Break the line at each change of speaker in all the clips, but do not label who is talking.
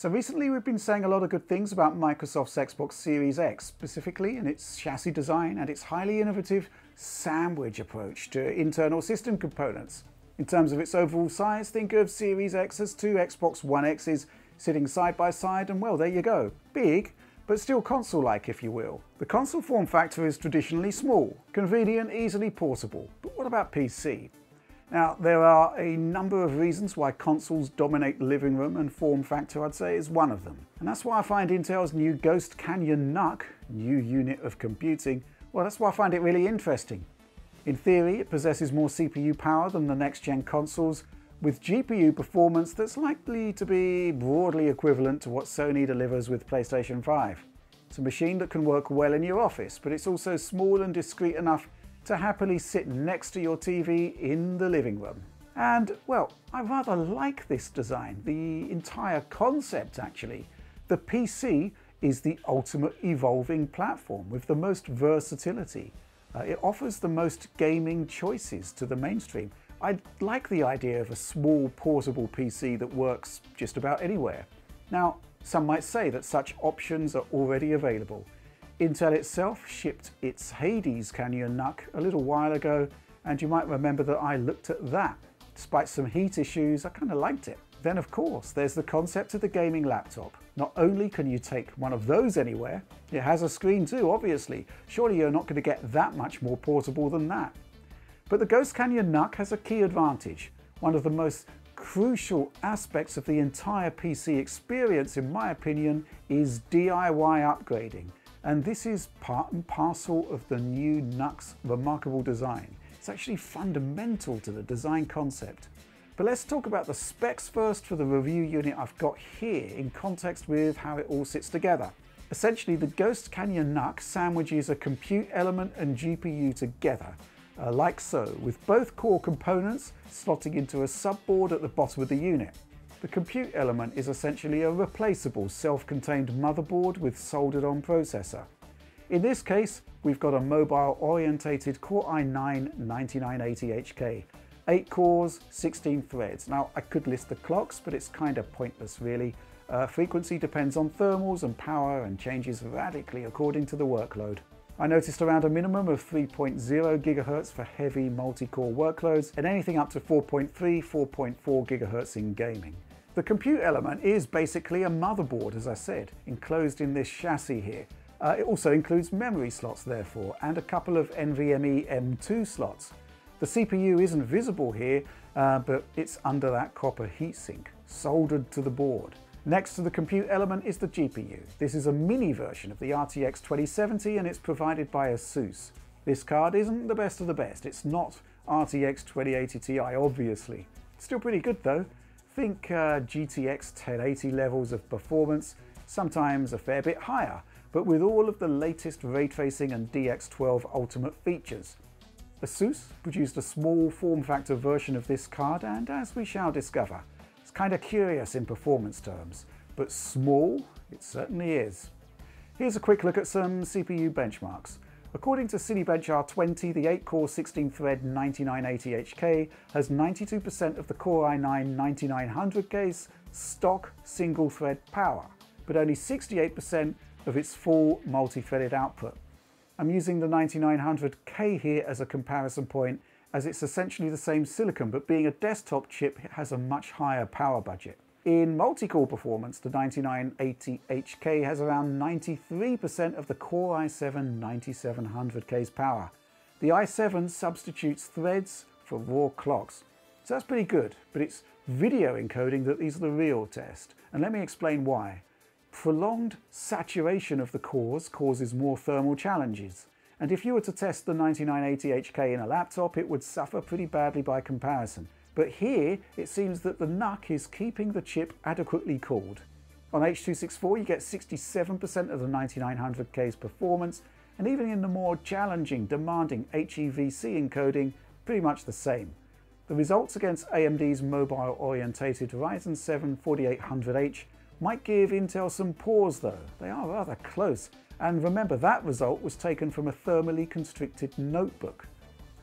So recently we've been saying a lot of good things about Microsoft's Xbox Series X, specifically in its chassis design and its highly innovative sandwich approach to internal system components. In terms of its overall size, think of Series X as two Xbox One X's sitting side by side and well, there you go. Big, but still console-like if you will. The console form factor is traditionally small, convenient, easily portable. But what about PC? Now, there are a number of reasons why consoles dominate the living room, and form factor, I'd say, is one of them. And that's why I find Intel's new Ghost Canyon NUC, new unit of computing, well, that's why I find it really interesting. In theory, it possesses more CPU power than the next-gen consoles, with GPU performance that's likely to be broadly equivalent to what Sony delivers with PlayStation 5. It's a machine that can work well in your office, but it's also small and discreet enough to happily sit next to your TV in the living room. And, well, I rather like this design, the entire concept actually. The PC is the ultimate evolving platform with the most versatility. Uh, it offers the most gaming choices to the mainstream. I like the idea of a small portable PC that works just about anywhere. Now, some might say that such options are already available. Intel itself shipped its Hades Canyon NUC a little while ago, and you might remember that I looked at that. Despite some heat issues, I kind of liked it. Then of course, there's the concept of the gaming laptop. Not only can you take one of those anywhere, it has a screen too, obviously. Surely you're not going to get that much more portable than that. But the Ghost Canyon NUC has a key advantage. One of the most crucial aspects of the entire PC experience, in my opinion, is DIY upgrading and this is part and parcel of the new NUC's remarkable design. It's actually fundamental to the design concept. But let's talk about the specs first for the review unit I've got here in context with how it all sits together. Essentially, the Ghost Canyon NUC sandwiches a compute element and GPU together, uh, like so, with both core components slotting into a subboard at the bottom of the unit. The compute element is essentially a replaceable self-contained motherboard with soldered-on processor. In this case, we've got a mobile-orientated Core i9-9980HK. 8 cores, 16 threads. Now, I could list the clocks, but it's kind of pointless really. Uh, frequency depends on thermals and power and changes radically according to the workload. I noticed around a minimum of 3.0 GHz for heavy multi-core workloads and anything up to 4.3, 4.4 GHz in gaming. The compute element is basically a motherboard, as I said, enclosed in this chassis here. Uh, it also includes memory slots, therefore, and a couple of NVMe M2 slots. The CPU isn't visible here, uh, but it's under that copper heatsink, soldered to the board. Next to the compute element is the GPU. This is a mini version of the RTX 2070 and it's provided by ASUS. This card isn't the best of the best. It's not RTX 2080 Ti, obviously. Still pretty good though. Think uh, GTX 1080 levels of performance, sometimes a fair bit higher, but with all of the latest ray tracing and DX12 ultimate features. ASUS produced a small form factor version of this card and as we shall discover, it's kind of curious in performance terms, but small it certainly is. Here's a quick look at some CPU benchmarks. According to Cinebench R20, the 8-core 16-thread 9980HK has 92% of the Core i9 9900K's stock single-thread power, but only 68% of its full multi-threaded output. I'm using the 9900K here as a comparison point as it's essentially the same silicon, but being a desktop chip, it has a much higher power budget. In multi-core performance, the 9980HK has around 93% of the Core i7 9700K's power. The i7 substitutes threads for raw clocks. So that's pretty good, but it's video encoding that is the real test. And let me explain why. Prolonged saturation of the cores causes more thermal challenges. And if you were to test the 9980HK in a laptop, it would suffer pretty badly by comparison. But here, it seems that the NUC is keeping the chip adequately cooled. On H.264, you get 67% of the 9900K's performance, and even in the more challenging, demanding HEVC encoding, pretty much the same. The results against AMD's mobile-orientated Ryzen 7 4800H might give Intel some pause though, they are rather close, and remember that result was taken from a thermally constricted notebook.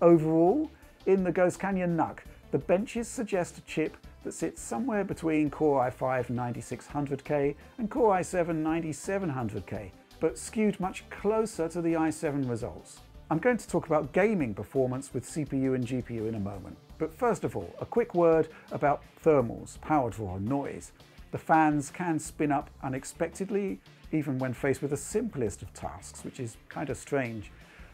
Overall, in the Ghost Canyon NUC, the benches suggest a chip that sits somewhere between Core i5 9600K and Core i7 9700K, but skewed much closer to the i7 results. I'm going to talk about gaming performance with CPU and GPU in a moment. But first of all, a quick word about thermals, power draw, noise. The fans can spin up unexpectedly, even when faced with the simplest of tasks, which is kind of strange.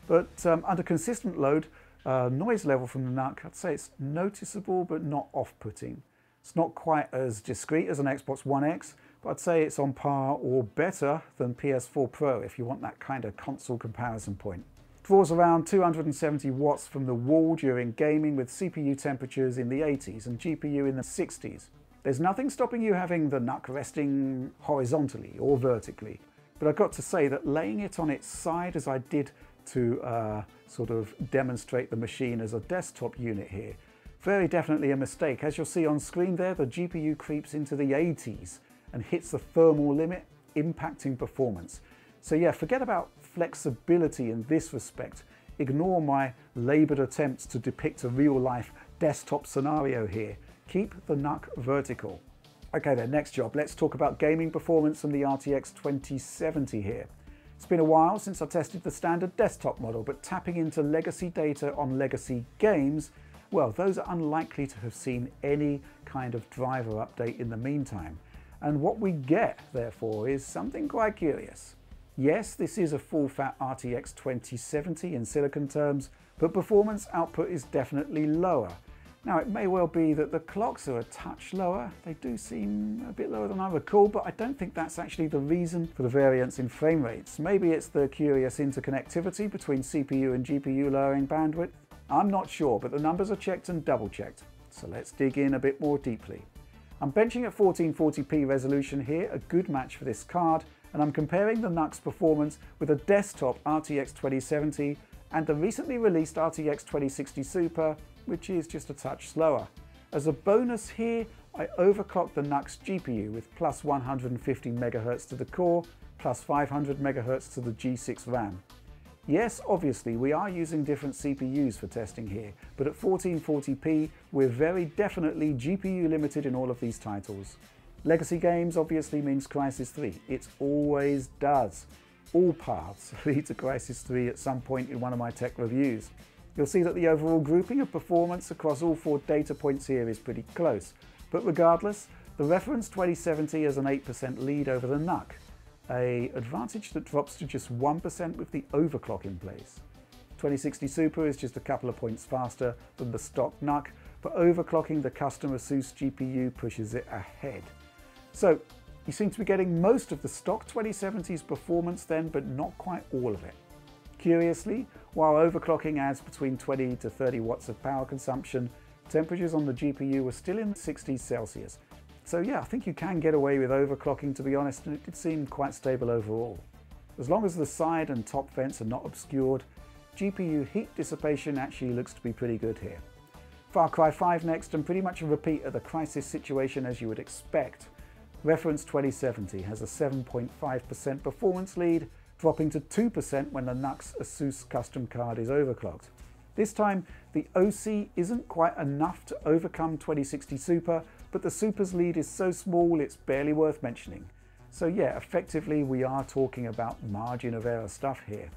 But um, under consistent load, uh, noise level from the NUC, I'd say it's noticeable but not off-putting. It's not quite as discreet as an Xbox One X, but I'd say it's on par or better than PS4 Pro if you want that kind of console comparison point. Draws around 270 watts from the wall during gaming with CPU temperatures in the 80s and GPU in the 60s. There's nothing stopping you having the NUC resting horizontally or vertically, but I've got to say that laying it on its side as I did to uh, sort of demonstrate the machine as a desktop unit here. Very definitely a mistake. As you'll see on screen there, the GPU creeps into the 80s and hits the thermal limit, impacting performance. So yeah, forget about flexibility in this respect. Ignore my laboured attempts to depict a real-life desktop scenario here. Keep the NUC vertical. Okay then, next job. Let's talk about gaming performance from the RTX 2070 here. It's been a while since I tested the standard desktop model, but tapping into legacy data on legacy games, well, those are unlikely to have seen any kind of driver update in the meantime. And what we get, therefore, is something quite curious. Yes, this is a full-fat RTX 2070 in silicon terms, but performance output is definitely lower, now it may well be that the clocks are a touch lower. They do seem a bit lower than I recall, but I don't think that's actually the reason for the variance in frame rates. Maybe it's the curious interconnectivity between CPU and GPU lowering bandwidth. I'm not sure, but the numbers are checked and double checked. So let's dig in a bit more deeply. I'm benching at 1440p resolution here, a good match for this card, and I'm comparing the NUC's performance with a desktop RTX 2070 and the recently released RTX 2060 Super which is just a touch slower. As a bonus here, I overclocked the NUC's GPU with plus 150 MHz to the core, plus 500 MHz to the G6 RAM. Yes, obviously, we are using different CPUs for testing here, but at 1440p, we're very definitely GPU limited in all of these titles. Legacy games obviously means Crysis 3. It always does. All paths lead to Crysis 3 at some point in one of my tech reviews. You'll see that the overall grouping of performance across all four data points here is pretty close, but regardless, the reference 2070 has an 8% lead over the NUC, a advantage that drops to just 1% with the overclock in place. 2060 Super is just a couple of points faster than the stock NUC, but overclocking the custom ASUS GPU pushes it ahead. So you seem to be getting most of the stock 2070's performance then, but not quite all of it. Curiously, while overclocking adds between 20 to 30 watts of power consumption, temperatures on the GPU were still in 60 Celsius. So yeah, I think you can get away with overclocking to be honest, and it did seem quite stable overall. As long as the side and top vents are not obscured, GPU heat dissipation actually looks to be pretty good here. Far Cry 5 next, and pretty much a repeat of the Crysis situation as you would expect. Reference 2070 has a 7.5% performance lead, dropping to 2% when the NUC's ASUS custom card is overclocked. This time, the OC isn't quite enough to overcome 2060 Super, but the Super's lead is so small it's barely worth mentioning. So yeah, effectively we are talking about margin of error stuff here.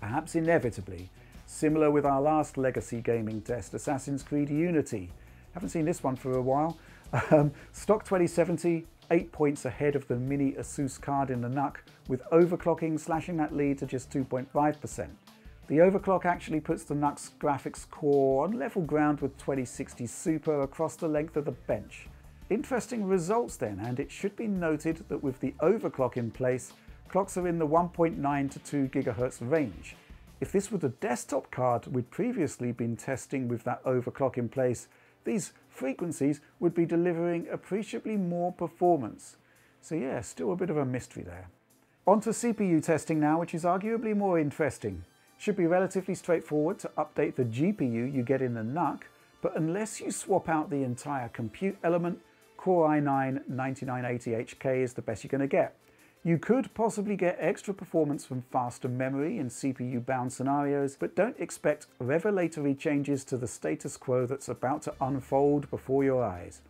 Perhaps inevitably, similar with our last legacy gaming test, Assassin's Creed Unity. Haven't seen this one for a while. Um, stock 2070 8 points ahead of the mini Asus card in the NUC, with overclocking slashing that lead to just 2.5%. The overclock actually puts the NUC's graphics core on level ground with 2060 Super across the length of the bench. Interesting results then, and it should be noted that with the overclock in place, clocks are in the 1.9 to 2 GHz range. If this were the desktop card we'd previously been testing with that overclock in place, these frequencies would be delivering appreciably more performance. So yeah, still a bit of a mystery there. On to CPU testing now, which is arguably more interesting. Should be relatively straightforward to update the GPU you get in the NUC, but unless you swap out the entire compute element, Core i9 9980HK is the best you're going to get. You could possibly get extra performance from faster memory in CPU-bound scenarios, but don't expect revelatory changes to the status quo that's about to unfold before your eyes.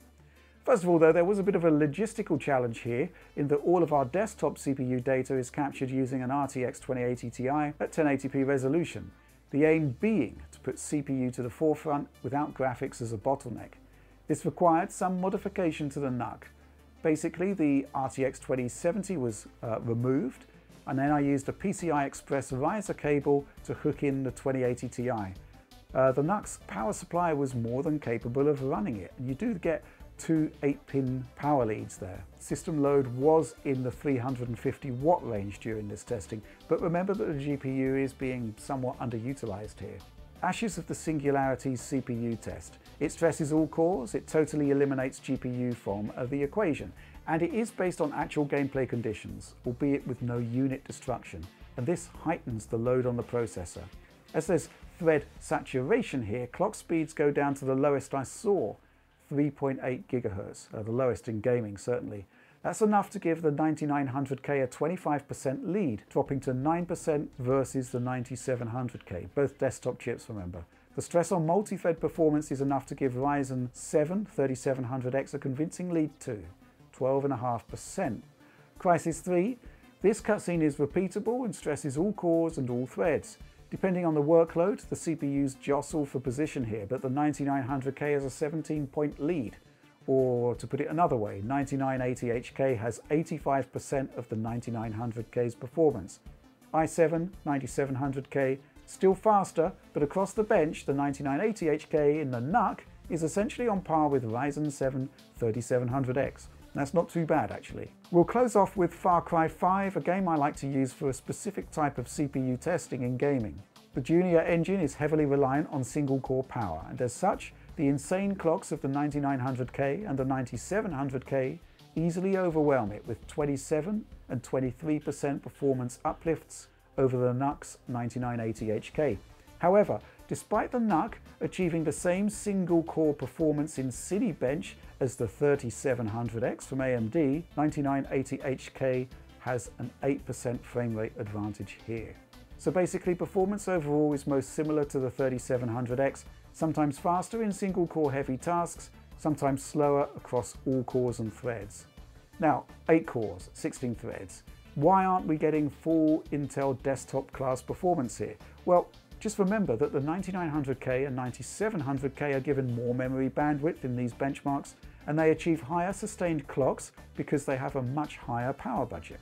First of all though, there was a bit of a logistical challenge here in that all of our desktop CPU data is captured using an RTX 2080 Ti at 1080p resolution. The aim being to put CPU to the forefront without graphics as a bottleneck. This required some modification to the NUC. Basically, the RTX 2070 was uh, removed, and then I used a PCI Express riser cable to hook in the 2080 Ti. Uh, the NUC's power supply was more than capable of running it, and you do get two 8-pin power leads there. System load was in the 350 watt range during this testing, but remember that the GPU is being somewhat underutilized here. Ashes of the Singularity's CPU test. It stresses all cores, it totally eliminates GPU from the equation, and it is based on actual gameplay conditions, albeit with no unit destruction, and this heightens the load on the processor. As there's thread saturation here, clock speeds go down to the lowest I saw, 3.8 gigahertz, uh, the lowest in gaming certainly. That's enough to give the 9900K a 25% lead, dropping to 9% versus the 9700K, both desktop chips remember. The stress on multi-thread performance is enough to give Ryzen 7 3700X a convincing lead too, 12.5%. Crysis 3, this cutscene is repeatable and stresses all cores and all threads. Depending on the workload, the CPUs jostle for position here, but the 9900K has a 17 point lead. Or to put it another way, 9980HK has 85% of the 9900K's performance. i7 9700K still faster, but across the bench, the 9980HK in the NUC is essentially on par with Ryzen 7 3700X. That's not too bad actually. We'll close off with Far Cry 5, a game I like to use for a specific type of CPU testing in gaming. The Dunia engine is heavily reliant on single core power and as such, the insane clocks of the 9900K and the 9700K easily overwhelm it with 27 and 23% performance uplifts over the NUC's 9980HK. However, despite the NUC achieving the same single core performance in Cinebench as the 3700X from AMD, 9980HK has an 8% frame rate advantage here. So basically performance overall is most similar to the 3700X, sometimes faster in single core heavy tasks, sometimes slower across all cores and threads. Now, 8 cores, 16 threads. Why aren't we getting full Intel desktop class performance here? Well, just remember that the 9900K and 9700K are given more memory bandwidth in these benchmarks and they achieve higher sustained clocks because they have a much higher power budget.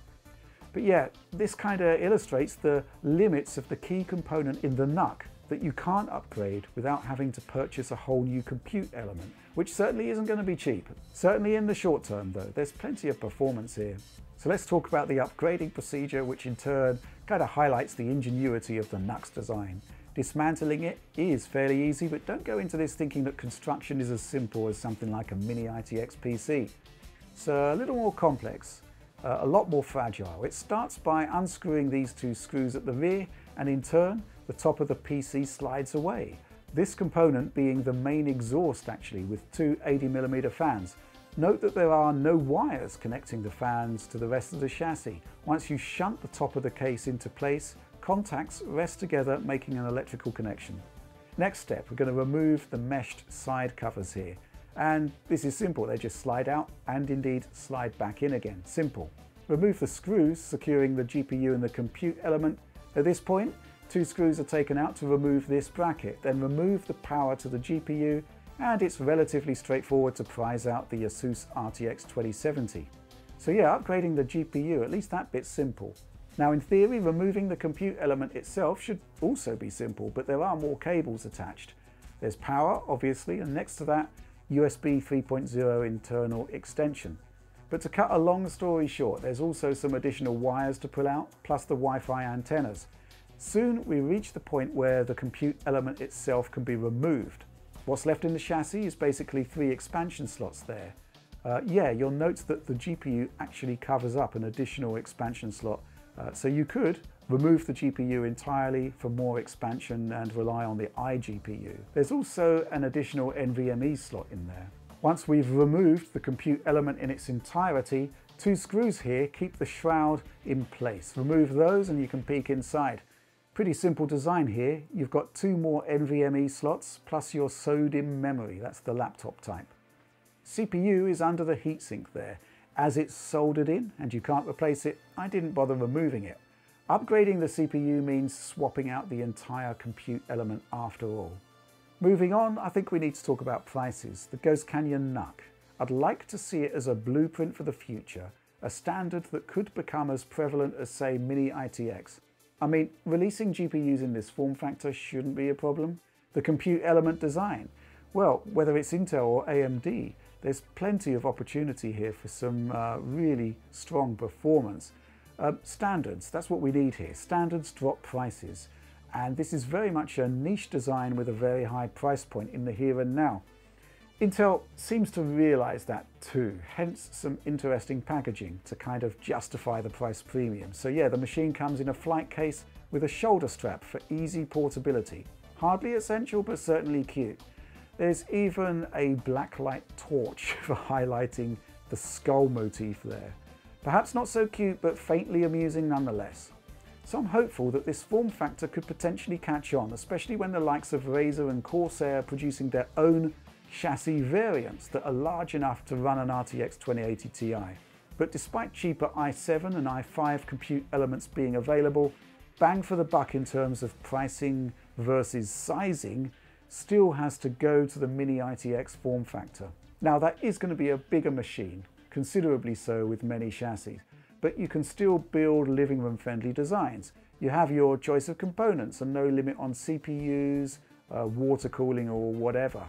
But yeah, this kind of illustrates the limits of the key component in the NUC that you can't upgrade without having to purchase a whole new compute element, which certainly isn't going to be cheap. Certainly in the short term though, there's plenty of performance here. So let's talk about the upgrading procedure, which in turn kind of highlights the ingenuity of the NUC's design. Dismantling it is fairly easy, but don't go into this thinking that construction is as simple as something like a mini ITX PC. It's a little more complex, uh, a lot more fragile. It starts by unscrewing these two screws at the rear, and in turn, the top of the PC slides away. This component being the main exhaust actually, with two 80mm fans. Note that there are no wires connecting the fans to the rest of the chassis. Once you shunt the top of the case into place, contacts rest together making an electrical connection. Next step, we're going to remove the meshed side covers here. And this is simple, they just slide out and indeed slide back in again, simple. Remove the screws securing the GPU and the compute element. At this point, two screws are taken out to remove this bracket, then remove the power to the GPU and it's relatively straightforward to prize out the Asus RTX 2070. So yeah, upgrading the GPU, at least that bit's simple. Now in theory, removing the compute element itself should also be simple, but there are more cables attached. There's power, obviously, and next to that, USB 3.0 internal extension. But to cut a long story short, there's also some additional wires to pull out, plus the Wi-Fi antennas. Soon we reach the point where the compute element itself can be removed. What's left in the chassis is basically three expansion slots there. Uh, yeah, you'll note that the GPU actually covers up an additional expansion slot uh, so you could remove the GPU entirely for more expansion and rely on the iGPU. There's also an additional NVMe slot in there. Once we've removed the compute element in its entirety, two screws here keep the shroud in place. Remove those and you can peek inside. Pretty simple design here. You've got two more NVMe slots plus your SODIMM memory, that's the laptop type. CPU is under the heatsink there. As it's soldered in and you can't replace it, I didn't bother removing it. Upgrading the CPU means swapping out the entire compute element after all. Moving on, I think we need to talk about prices. The Ghost Canyon NUC. I'd like to see it as a blueprint for the future, a standard that could become as prevalent as, say, Mini ITX. I mean, releasing GPUs in this form factor shouldn't be a problem. The compute element design, well, whether it's Intel or AMD, there's plenty of opportunity here for some uh, really strong performance. Uh, standards, that's what we need here. Standards drop prices. And this is very much a niche design with a very high price point in the here and now. Intel seems to realize that too, hence some interesting packaging to kind of justify the price premium. So yeah, the machine comes in a flight case with a shoulder strap for easy portability. Hardly essential, but certainly cute. There's even a blacklight torch for highlighting the skull motif there. Perhaps not so cute, but faintly amusing nonetheless. So I'm hopeful that this form factor could potentially catch on, especially when the likes of Razer and Corsair are producing their own chassis variants that are large enough to run an RTX 2080 Ti. But despite cheaper i7 and i5 compute elements being available, bang for the buck in terms of pricing versus sizing still has to go to the Mini ITX form factor. Now that is going to be a bigger machine, considerably so with many chassis, but you can still build living room friendly designs. You have your choice of components and no limit on CPUs, uh, water cooling or whatever.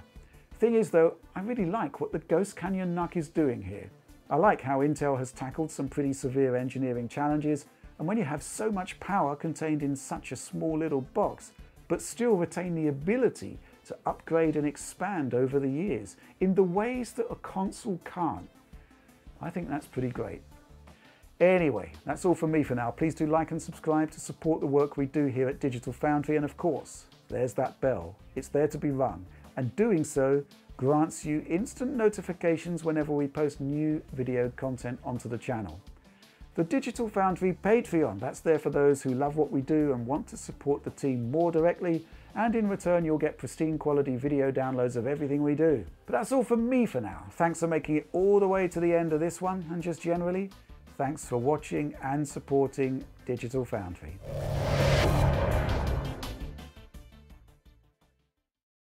Thing is though, I really like what the Ghost Canyon NUC is doing here. I like how Intel has tackled some pretty severe engineering challenges, and when you have so much power contained in such a small little box, but still retain the ability to upgrade and expand over the years in the ways that a console can't. I think that's pretty great. Anyway, that's all from me for now. Please do like and subscribe to support the work we do here at Digital Foundry and of course, there's that bell. It's there to be rung and doing so grants you instant notifications whenever we post new video content onto the channel. The Digital Foundry Patreon, that's there for those who love what we do and want to support the team more directly, and in return you'll get pristine quality video downloads of everything we do. But that's all from me for now. Thanks for making it all the way to the end of this one, and just generally, thanks for watching and supporting Digital Foundry.